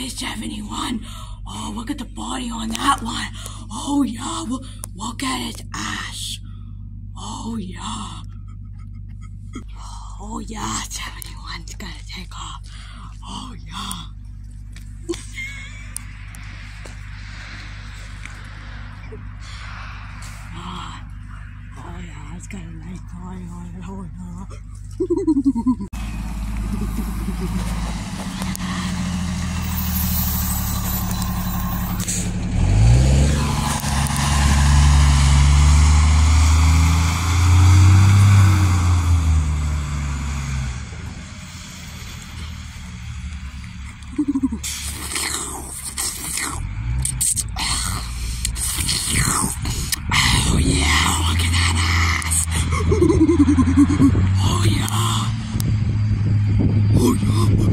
is 71. Oh, look at the body on that one. Oh, yeah. Look, look at his ass. Oh, yeah. Oh, yeah. 71's gonna take off. Oh, yeah. Ah. Oh, yeah. It's got a nice body on it. Oh, yeah. Oh yeah, oh,